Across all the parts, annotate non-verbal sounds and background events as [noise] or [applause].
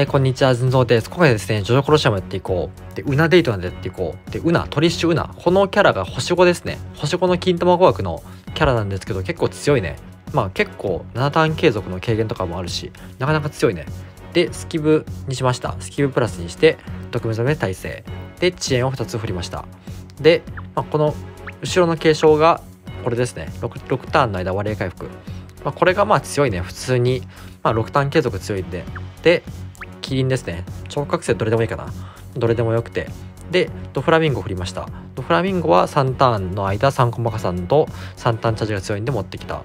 はい、こんにちは、ずんぞうです。今回ですね、ジョジョコロシアムやっていこう。で、ウナデートなんでやっていこう。で、ウナ、トリッシュウナ。このキャラが星5ですね。星5の金玉語学のキャラなんですけど、結構強いね。まあ結構、7ターン継続の軽減とかもあるし、なかなか強いね。で、スキブにしました。スキブプラスにして、毒目覚め耐性。で、遅延を2つ振りました。で、まあ、この後ろの継承がこれですね 6, 6ターンの間割合回復、まあ、これがまあ強いね普通に、まあ、6ターン継続強いんででキリンですね。聴覚性どれでもいいかな。どれでもよくて。でドフラミンゴ振りました。ドフラミンゴは3ターンの間3コマ加算と3ターンチャージが強いんで持ってきた。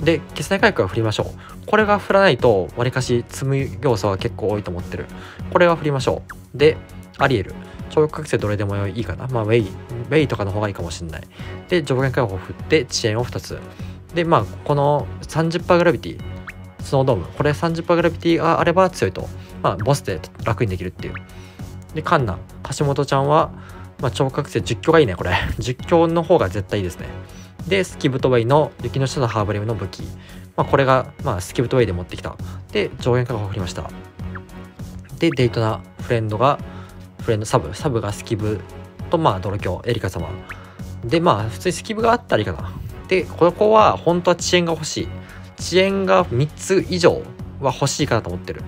で決済回復は振りましょう。これが振らないとわりかし積む要素は結構多いと思ってる。これは振りましょう。でアリエル。聴覚性どれでもいいかな。まあウェイウェイとかの方がいいかもしれない。で上限解放を振って遅延を2つ。でまあこの30%グラビティスノードーム。これ30%グラビティがあれば強いと。まあボスで楽にできるっていう。でカンナ。橋本ちゃんは、まあ、聴覚性実況がいいねこれ。[laughs] 実況の方が絶対いいですね。でスキブトウェイの雪の下のハーブレムの武器、まあ、これが、まあ、スキブトウェイで持ってきた。で上限解放を振りました。でデイトナフレンドがフレンドサブ。サブがスキブとまあドロキョエリカ様。でまあ普通にスキブがあったらいいかな。でここは本当は遅延が欲しい。遅延が3つ以上は欲しいかなと思ってる。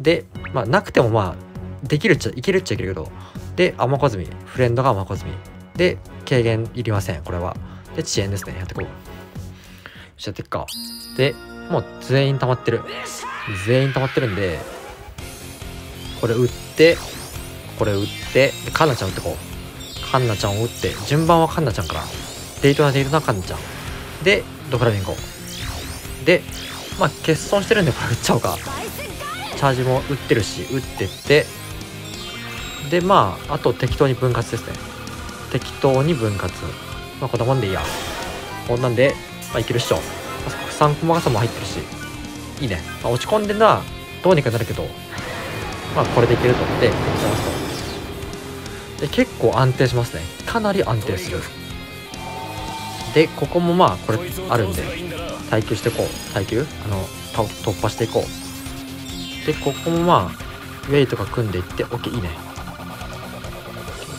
でまあなくてもまあできるっちゃいけるっちゃいけるけどでアマコズミフレンドがアマコズミで軽減いりませんこれは。で遅延ですね。やってこう。よしやっていくかでもう全員溜まってる。全員溜まってるんでこれ打ってこれ打ってでカンナちゃん打ってこう。カンナちゃんを打って順番はカンナちゃんから。デイトナデイトナカンナちゃん。でドフラミンゴでまあ欠損してるんでこれ打っちゃおうか。チャージも打ってるし打ってって。でまああと適当に分割ですね。適当に分割。まあこんなもんでいいや。こんなんでまあいけるっしょ。3コマ傘も入ってるし。いいね、まあ、落ち込んでなどうにかなるけど。まあこれでいけると。思っていきますとで結構安定しますね。かなり安定する。でここもまあこれあるんで耐久していこう耐久？あの突破していこう。でここもまあウェイとか組んでいって OK いいね。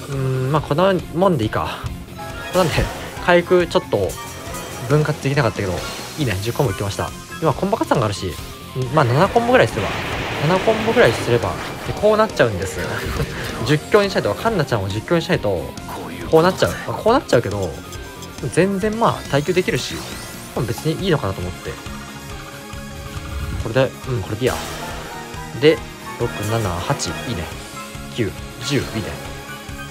うんまあこんなもんでいいか。なんで回復ちょっと分割できなかったけどいいね。10コンボいきました。今コンボ加算があるしまあ7コンボぐらいすれば7コンボぐらいすればでこうなっちゃうんです。[laughs] 実況にしたいとかカンナちゃんを実況にしたいとこうなっちゃう、まあ、こうなっちゃうけど全然まあ耐久できるし別にいいのかなと思って。これでうんこれでいいや。で678いいね。910いいね。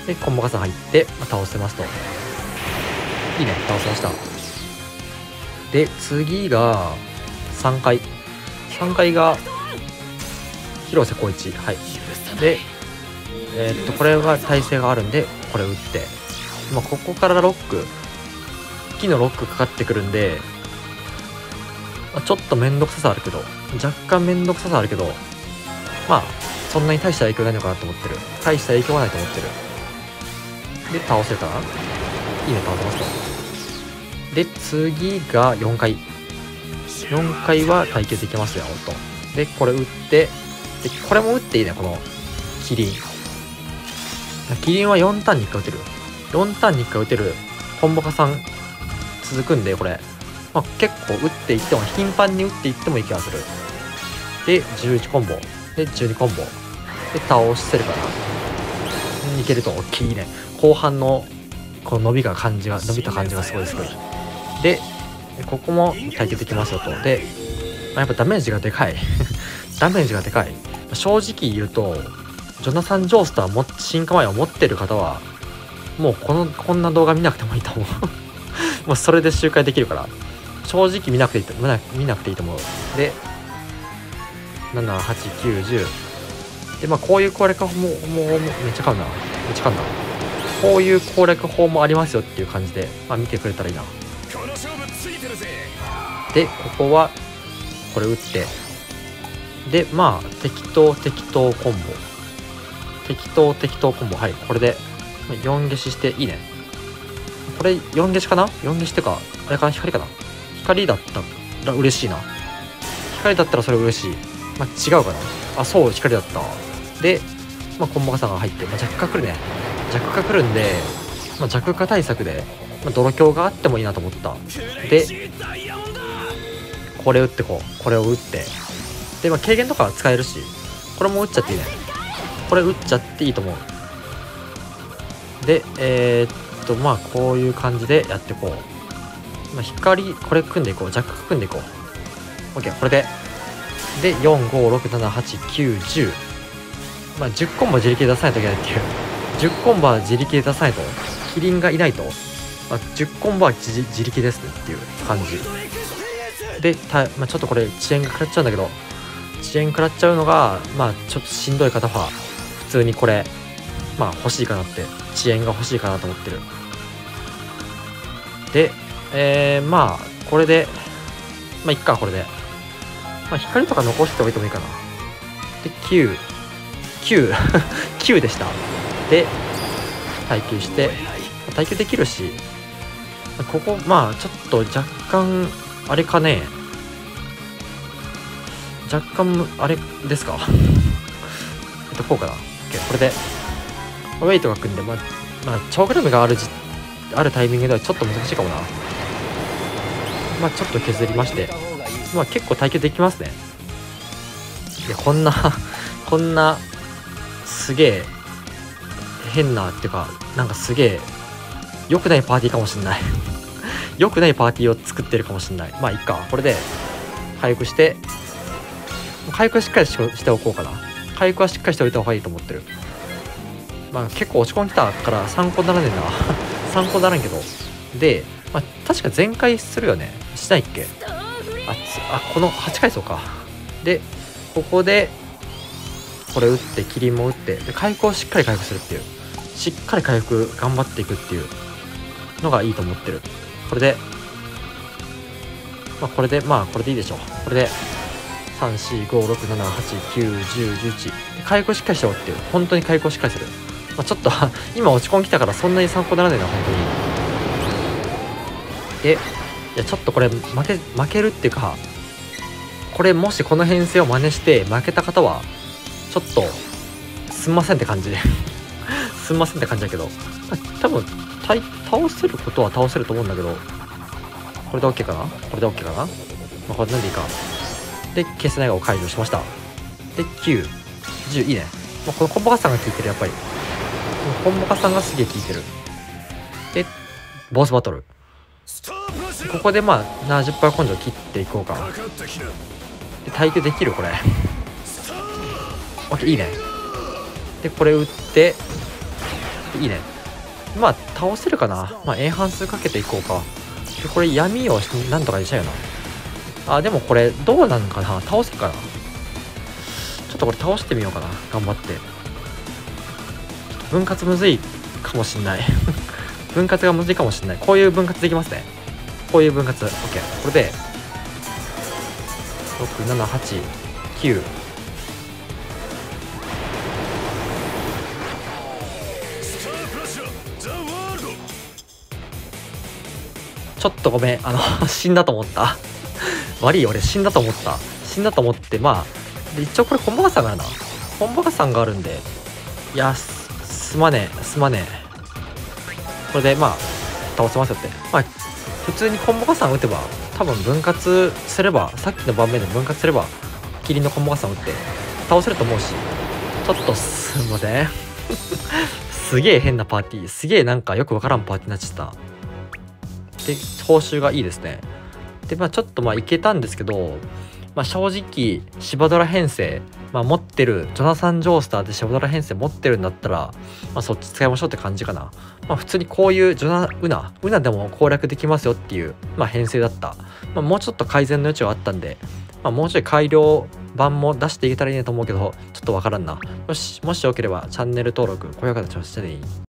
でコンボ加算入って、まあ、倒せますと。いいね。倒せました。で次が3回3回が広瀬光一。はい。でえー、っとこれが耐性があるんでこれ打って、まあ、ここからロック。木のロックかかってくるんで、まあ、ちょっと面倒くささあるけど若干面倒くささあるけどまあそんなに大した影響ないのかなと思ってる。大した影響はないと思ってる。で倒せた？いいね倒せますとで次が4回。4回は耐久できますよとでこれ打ってでこれも打っていいねこのキリン。キリンは4ターンに1回打てる。4ターンに1回打てるコンボ加算続くんでこれ、まあ、結構打っていっても頻繁に打っていってもいい気がする。で11コンボ。で12コンボ。で倒せるかな。いけると大きいね。後半のこの伸びが感じが伸びた感じがすごいするでここも耐久できますよと。で、まあ、やっぱダメージがでかい。[laughs] ダメージがでかい。正直言うとジョナサン・ジョースターも進化前を持ってる方はもうこのこんな動画見なくてもいいと思う。もうそれで周回できるから正直見なくていいと見なくていいと思う。で78910でまあこういう攻略法ももうめっちゃ買うな。めっちゃ買うなこういう攻略法もありますよっていう感じで、まあ、見てくれたらいいな。でここはこれ打って。でまあ適当適当コンボ。適当適当コンボ。はいこれで4消ししていいね。これ4消しかな ?4 消しってかあれかな？光かな？光だったら嬉しいな。光だったらそれ嬉しい。まあ、違うかな？あそう光だった。で、まあ、コンボカさんが入って、まあ、弱化来るね。弱化来るんで、まあ、弱化対策で、まあ、泥強があってもいいなと思った。でこれ打ってこう。これを打って。で、まあ、軽減とか使えるし。これも打っちゃっていいね。これ打っちゃっていいと思う。でえー、っとまあこういう感じでやっていこう、まあ、光これ組んでいこう。弱化組んでいこう。OK これで。で4567891まあ10コンボ自力で出さないといけないっていう。10コンボは自力で出さないと。キリンがいないと、まあ、10コンボは自自力ですねっていう感じ。でた、まあ、ちょっとこれ遅延が食らっちゃうんだけど。遅延食らっちゃうのがまあちょっとしんどい方は普通にこれ。まあ欲しいかなって遅延が欲しいかなと思ってる。でえー、まあこれでまあいっかこれで。まあ光とか残しておいてもいいかな。で9 9 9でした。で耐久して耐久できるし。ここまあちょっと若干あれかね。若干あれですか。[laughs] えっとこうかな。OK これで。ウェイトが組んでまあ、まあ、超グラムがあるじあるタイミングではちょっと難しいかもな。まあちょっと削りまして。まあ結構耐久できますね。いやこんな [laughs] こんなすげえ変なっていうかなんかすげえ良くないパーティーかもしんない。[laughs] 良くないパーティーを作ってるかもしんない。まあいっか。これで回復して回復はしっかりしておこうかな。回復はしっかりしておいた方がいいと思ってる。まあ結構落ち込んでたから参考にならねえな。[laughs] 参考にならんけど。で、まあ、確か全開するよね。しないっけ？ああこの8階層か。でここでこれ打ってキリンも打ってで回復をしっかり回復するっていう。しっかり回復頑張っていくっていう。のがいいと思ってる。これでまあこれでまあこれでいいでしょう。これで34567891011回復しっかりしようっていう。本当に回復しっかりする、まあ、ちょっと [laughs] 今落ち込んきたからそんなに参考にならないな本当に。でいやちょっとこれ負け負けるっていうかこれもしこの編成を真似して負けた方はちょっとすんませんって感じ [laughs] すんませんって感じだけど。多分倒せることは倒せると思うんだけどこれで OK かな？これで OK かな、まあ、これなんでいいか。で消せないを解除しました。で910いいね、まあ、このコンボカさんが効いてるやっぱり。コンボカさんがすげえ効いてる。でボスバトル。ここでまあ70%根性切っていこうか。で耐久できるこれ。OK いいね。でこれ打っていいね。まあ倒せるかな。まあ A 半数かけていこうか。でこれ闇をなんとかにしたいよな。あでもこれどうなんかな。倒せるかな。ちょっとこれ倒してみようかな。頑張って。分割むずいかもしんない。[laughs] 分割がむずいかもしんない。こういう分割できますね。こういう分割。OK これで6789ちょっとごめん。あの [laughs] 死んだと思った。[laughs] 悪い俺死んだと思った。死んだと思ってまあ一応これコンボガさんがあるな。コンボガさんがあるんでいやすまねえすまねえ。これでまあ倒せますよって。まあ普通にコンボガさん打てば多分分割すればさっきの盤面で分割すればキリンのコンボガさん打って倒せると思うし。ちょっとすいません。[laughs] すげえ変なパーティー。すげえなんかよくわからんパーティーになっちゃった。で報酬がいいですね。でまあちょっとまあいけたんですけど、まあ、正直芝ドラ編成、まあ、持ってるジョナサン・ジョースターで芝ドラ編成持ってるんだったら、まあ、そっち使いましょうって感じかな、まあ、普通にこういうジョナウナウナでも攻略できますよっていう、まあ、編成だった、まあ、もうちょっと改善の余地はあったんで、まあ、もうちょい改良版も出していけたらいいなと思うけどちょっとわからんな。よしもしよければチャンネル登録高評価で調子してね。